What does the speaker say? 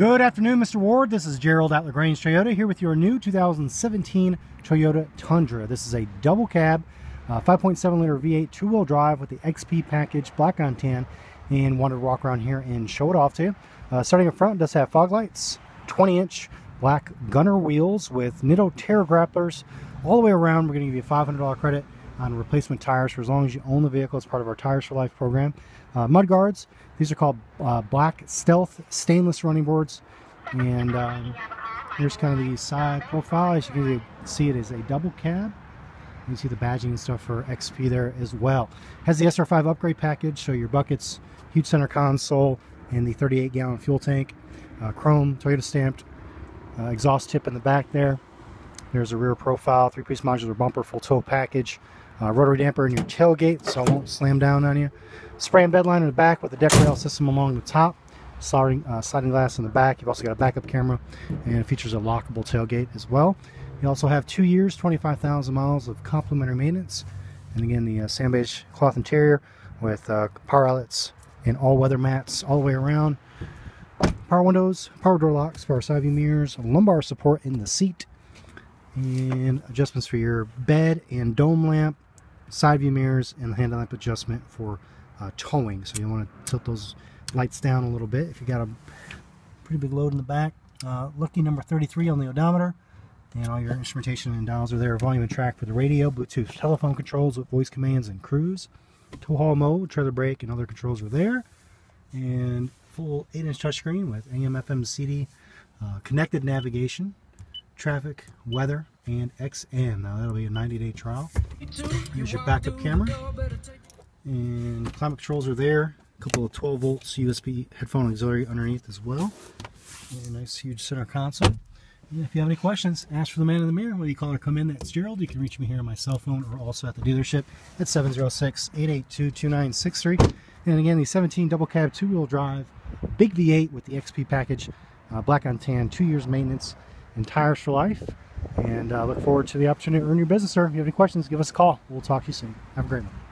Good afternoon, Mr. Ward. This is Gerald at LaGrange Toyota here with your new 2017 Toyota Tundra. This is a double cab, uh, 5.7 liter V8 two-wheel drive with the XP package, black on tan, and wanted to walk around here and show it off to you. Uh, starting up front, does have fog lights, 20-inch black gunner wheels with Nitto Terra grapplers. All the way around, we're going to give you a $500 credit on replacement tires for as long as you own the vehicle as part of our Tires for Life program. Uh, mud guards, these are called uh, black stealth stainless running boards. And um, here's kind of the side profile. As you can see, it is a double cab. You see the badging and stuff for XP there as well. Has the SR5 upgrade package, so your buckets, huge center console, and the 38 gallon fuel tank. Uh, chrome, Toyota stamped uh, exhaust tip in the back there. There's a rear profile, three-piece modular bumper, full tow package, uh, rotary damper in your tailgate so it won't slam down on you. Spray and bed liner in the back with the deck rail system along the top. Sliding, uh, sliding glass in the back. You've also got a backup camera and it features a lockable tailgate as well. You also have two years, 25,000 miles of complimentary maintenance. And again, the uh, sand beige cloth interior with uh, power outlets and all-weather mats all the way around. Power windows, power door locks, power side view mirrors, lumbar support in the seat, and adjustments for your bed and dome lamp, side view mirrors, and the handle lamp adjustment for uh, towing. So you want to tilt those lights down a little bit if you got a pretty big load in the back. Uh, lucky number 33 on the odometer. And all your instrumentation and dials are there. Volume and track for the radio, Bluetooth telephone controls with voice commands and cruise. Tow haul mode, trailer brake, and other controls are there. And full 8-inch touchscreen with AM, FM, CD, uh, connected navigation, traffic, weather, and XM. Now that'll be a 90-day trial. Here's your backup camera. And climate controls are there. A couple of 12 volts USB headphone auxiliary underneath as well. And a nice huge center console. And if you have any questions, ask for the man in the mirror. When you call or come in, that's Gerald. You can reach me here on my cell phone or also at the dealership at 706-882-2963. And again, the 17 double cab two-wheel drive, big V8 with the XP package, uh, black on tan, two years maintenance, and tires for life. And uh, look forward to the opportunity to earn your business, sir. If you have any questions, give us a call. We'll talk to you soon. Have a great one.